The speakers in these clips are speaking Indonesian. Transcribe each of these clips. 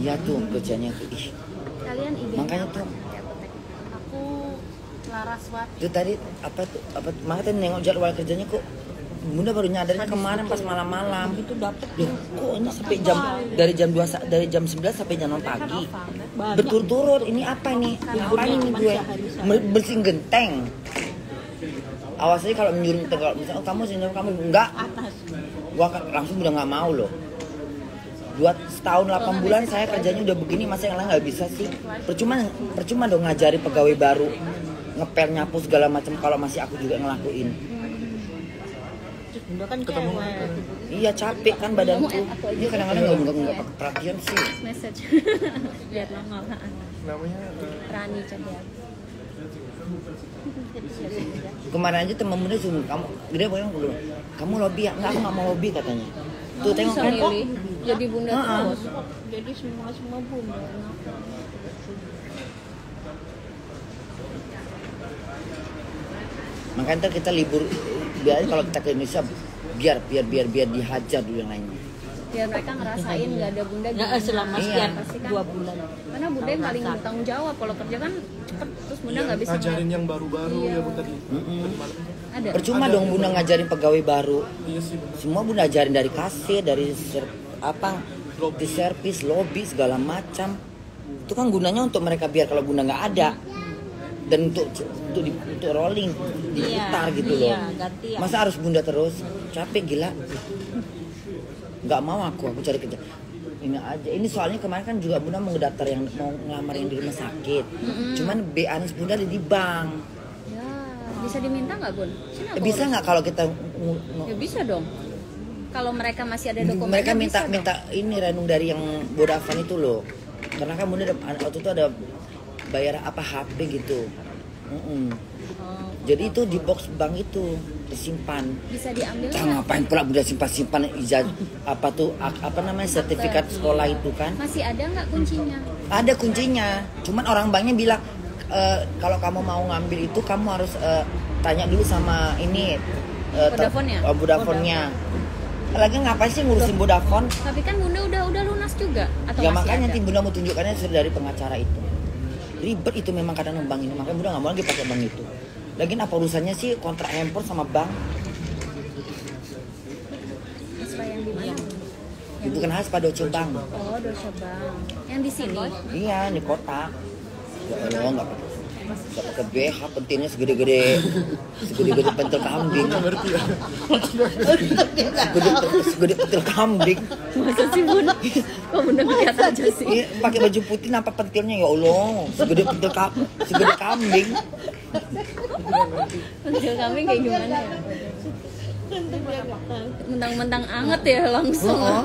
Iya tuh kerjanya tuh. Ih, Kalian Makanya tuh. Aku Laras Wati. itu tadi apa tuh apa makanya nengok jadwal kerjanya kok Bunda baru nyadarnya kemarin pas malam-malam Itu dapat Duh, kok ini sampai jam dari jam 2 sa- dari jam 11 sampai jam 6 pagi. Berturut-turut ini apa nih? Apa ini gue? Ber- Bersihin genteng. Awas aja kalau menyuruh kalau misalnya oh, kamu sini kamu enggak. Gua akan langsung udah nggak mau loh. Dua setahun 8 bulan saya kerjanya udah begini masa yang lain nggak bisa sih. Percuma percuma dong ngajari pegawai baru ngepel nyapu segala macam kalau masih aku juga ngelakuin. Bunda kan. Iya capek kan badanku. Ini kadang-kadang nggak nggak nggak pakai perhatian sih. Message. Nongol. namanya eh, Rani Cabiak. Kemarin aja temen bunda suruh kamu gede boyong dulu. Kamu lobby ya? Enggak, aku nggak mau lobby katanya. Tuh tengok kan. milih. Jadi bunda ah. terus. Jadi semua semua bunda. Makanya ntar kita libur biar kalau kita ke Indonesia biar biar biar biar dihajar dulu yang lainnya. Biar mereka ngerasain nggak ada bunda Nggak gimana. selama Iya. sekian Pasti kan. dua bulan. Karena bunda yang paling bertanggung jawab. Kalau kerja kan cepet terus bunda iya, nggak bisa ngajarin yang baru-baru Iya. ya bu tadi Tadi malam. Ada. Percuma Ada dong bunda ngajarin pegawai baru. iya sih Semua bunda ajarin dari kasir, dari ser- apa di servis, lobby segala macam. Itu kan gunanya untuk mereka biar kalau bunda nggak ada dan untuk untuk, di, untuk rolling diputar gitu loh. Iya, ganti ya. Masa harus bunda terus? Capek gila. Nggak mau aku, aku cari kerja. Ini aja. Ini soalnya kemarin kan juga bunda mau ngedaftar yang mau ngelamar yang di rumah sakit. Cuman B Anis bunda ada di bank. Ya, bisa diminta nggak bun? Sini Bisa nggak kalau kita ngu- Ya bisa dong. Kalau mereka masih ada dokumennya mereka minta bisa dong. minta ini renung dari yang Vodafone itu loh. Karena kan bunda ada, waktu itu ada bayar apa HP gitu. Mm-mm. Oh, Jadi itu di box bank itu disimpan. bisa diambil nggak? ngapain pula bunda simpan-simpan ijaz apa tuh apa namanya sertifikat sekolah itu kan? Masih ada nggak kuncinya? Ada kuncinya. Cuman orang banknya bilang "E, kalau kamu mau ngambil itu kamu harus e, tanya dulu sama ini e, ter- Vodafone-nya? oh, Vodafone-nya. Lagi ngapain sih ngurusin Vodafone? Tapi kan bunda udah udah lunas juga atau ya makanya nanti bunda mau tunjukkannya sudah dari pengacara itu. Ribet itu memang kadang bank ini makanya bunda nggak mau lagi pakai bank itu. Lagian apa urusannya sih kontrak handphone sama bank? Yang di mana? Kan pada Deutsche Bank. Oh, Deutsche Bank. Yang di sini. Iya, di kota. Ya Allah, nggak pakai nggak pakai BH, pentilnya segede-gede, segede-gede pentil kambing. ngerti ya Segede, segede pentil kambing. Masa sih bun? Kok bunda lihat aja sih? Ini pakai baju putih nampak pentilnya ya Allah, segede pentil ka, segede kambing. Pentil kambing kayak gimana ya? Mentang-mentang anget ya langsung. Oh,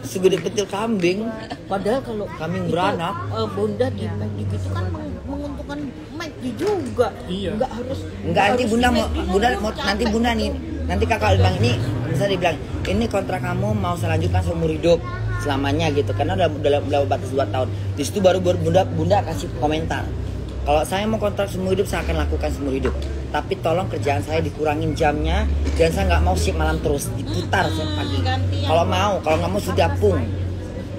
segede pentil kambing. Padahal kalau Kambing itu, beranak. eh, bunda di McD gitu kan meng- menguntungkan McD juga. Iya. Nggak harus. Enggak nanti harus bunda mau bunda mau nanti bunda nih nanti kakak bilang ini bisa dibilang ini kontrak kamu mau saya lanjutkan seumur hidup selamanya gitu. Karena udah udah, udah batas 2 tahun. Di situ baru baru bunda bunda kasih komentar. Kalau saya mau kontrak seumur hidup saya akan lakukan seumur hidup. Tapi tolong kerjaan saya dikurangin jamnya dan saya nggak mau shift malam terus. Diputar setiap pagi. Kalau mau kalau nggak mau sudah pung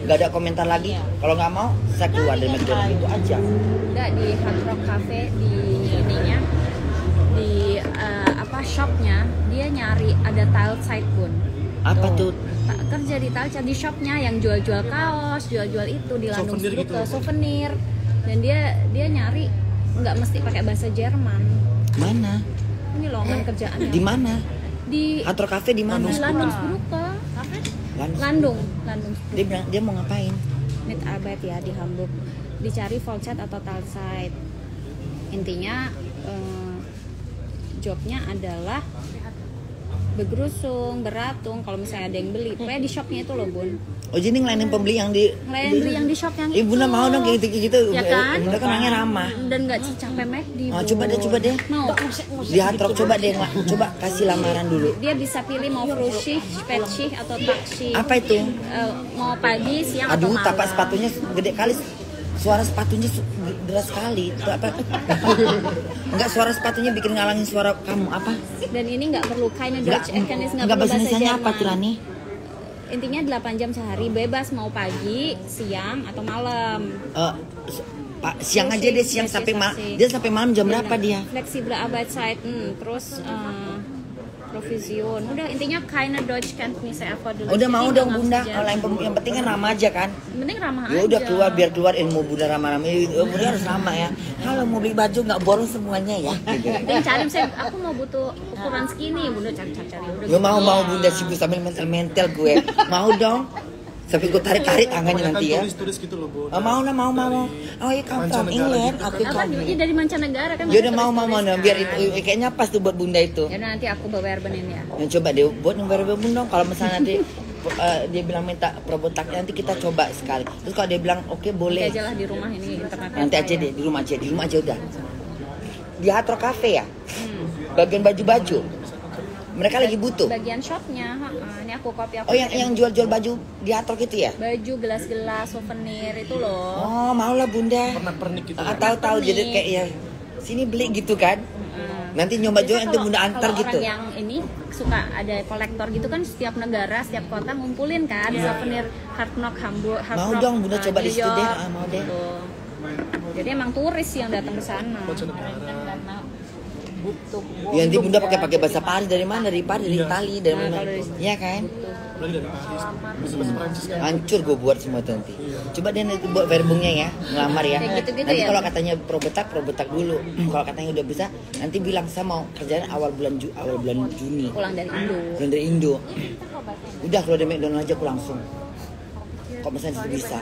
nggak ada komentar lagi? Kalau nggak mau saya keluar dari McDonald's itu aja. Enggak di Hard Rock Cafe di ininya di eh, apa shopnya dia nyari ada tile side bun. apa tuh. Tak kerja di tile side di shopnya yang jual-jual kaos, jual-jual itu di Landung Souvenir Brook gitu. ke souvenir. Dan dia dia nyari nggak mesti pakai bahasa Jerman. mana? Ini lowongan kerjaannya. Di mana? Di Atro Cafe di mana? Di Landung ke Lan- Landung, Landung dia bilang dia mau ngapain? Mid Arbeit ya di Hamburg. Dicari Volchat atau Talside intinya eh, jobnya adalah bergerusung, beratung. Kalau misalnya ada yang beli pokoknya di shopnya itu loh bun. Oh jadi ngelainin pembeli yang di ngelayan beli yang di shop yang Ibu itu. mau dong kayak gitu gitu. Ya kan? bunda kan orangnya ramah. Dan nggak capek McD Oh, Bun. coba deh, coba deh. mau. Di hatrok coba deh Mak. coba kasih lamaran dulu. Dia bisa pilih mau Frühschicht, Spätschicht atau Tagschicht apa itu? Eh, mau pagi siang aduh atau malam. tapak sepatunya gede kali suara sepatunya su- deras sekali itu apa? Enggak suara sepatunya bikin ngalangin suara kamu apa? Dan ini nggak perlu keine enggak Deutsch Erkenntnis nggak enggak perlu bahasa apa Jerman. Tuh Rani intinya 8 jam sehari bebas mau pagi siang atau malam. Eh, s- Pak, siang aja deh siang sampai malam. Dia sampai malam jam berapa dia? fleksibel Arbeitszeit hmm, terus eh, provision udah intinya keine Deutsch Kenntnisse erforderlich Udah mau dong bunda. Kalau yang, yang penting kan ramah aja kan. Penting ramah Ya aja udah keluar biar keluar ilmu bunda ramah-ramah. Eh, Bunda harus ramah ya. Kalau mau beli baju nggak borong semuanya ya. Penting cari misalnya aku mau butuh ukuran segini bunda cari cari cari udah Gue mau gitu. mau bunda sih gue sambil mental-mental gue. Mau dong. Sampai gue tarik-tarik tangannya nanti ya. gitu loh bu Oh, mau lah mau mau. Oh iya come from England. gitu Oke apa come. ya dari mancanegara kan Ya udah mau mau mau nah, biar kan. itu eh, kayaknya pas tuh buat bunda itu. ya nanti aku bawa verbanin ya Yang coba deh buat yang baru dong kalau misalnya nanti eh, dia bilang minta probotak nanti kita coba sekali. Terus kalau dia bilang oke Nanti boleh. aja lah di rumah ini internet Nanti aja deh di rumah aja, di rumah aja udah. Di Hatro Cafe ya, hmm. bagian baju-baju. Mereka lagi butuh. bagian shopnya ini aku copy aku Oh yang yang jual-jual baju di Hatro gitu ya? baju gelas-gelas souvenir itu loh Oh mau lah bunda. pernah pernik gitu Ah, tahu-tahu jadi kayak ya sini beli gitu kan. Hmm. Nanti nyoba juga Biasanya nanti bunda antar kalau gitu. orang yang ini suka ada kolektor gitu kan setiap negara setiap kota ngumpulin kan souvenir Hard Knock Hamburg Hard Mau Rock, dong, Bunda eh, coba di situ deh. Ah, mau deh. gitu. jadi emang turis yang datang ke sana butuh Ya, nanti bunda pakai pakai bahasa Paris dari mana? Dari Paris, dari Iya. Itali, dari Nah, mana? dari- Iya kan? dari kan Hancur gue buat semua tuh nanti. Coba deh nanti buat verbungnya ya, ngelamar ya. Nanti ya? kalau katanya probetak, probetak dulu. kalau katanya udah bisa, nanti bilang saya mau kerjaan awal bulan Ju awal bulan Juni. pulang dari Indo Bulan dari Indo. Udah kalau ada McDonald aja aku langsung. Kok misalnya bisa.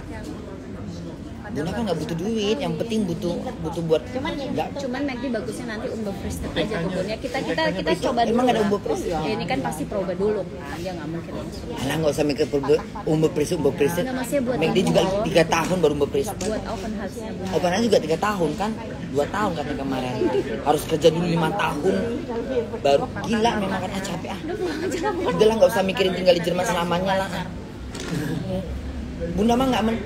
Bunda kan nggak butuh duit, yang penting butuh butuh buat nggak cuman McD bagusnya nanti umbo freestyle aja kebunnya kita kita kita coba dulu Emang ada umbo freestyle? Ya, ini kan pasti proba dulu kan dia nggak mungkin langsung Alah nggak usah mikir perbe, umbo preset, umbo preset. Nggak, maksudnya buat umbo. juga tiga tahun baru umbo preset. buat open house-nya Bu. Opennya juga tiga tahun kan, dua tahun katanya kemarin. Harus kerja dulu lima tahun, baru gila memang kan capek ah. Udah lah nggak usah mikirin tinggal di Jerman selamanya lah. Bunda mah nggak men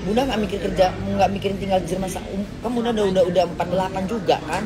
Bunda nggak mikir kerja, nggak mikirin tinggal di Jerman. um, Kan Bunda udah udah udah 48 juga kan.